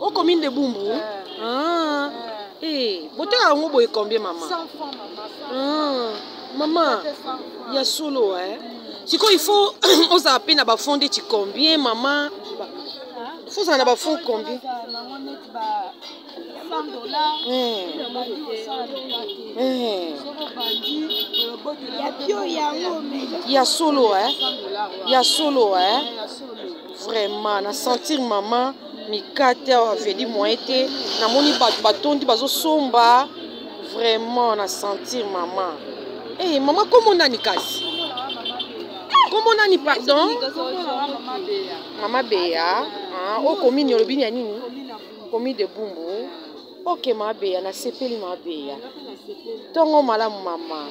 Ô commune de Bumbu euh. Ah euh. Eh, boteka yango boye combien maman 100 francs maman Ah maman ya solo eh sikoyo il faut ozala mpe na bafond ndeti combien maman faut ozala na bafond combien ya solo eh ya solo eh Vraiment na sentir maman mikate awa vedi moyen te namoni bato batondi bazosomba vraiment na sentir maman hey, eh, maman kombo nani kasi kombo nani pardon mama beya ah, o komini olobi ni ya nini komi de bumbu ok mama beya nasepeli mama beya ntongo malamu mama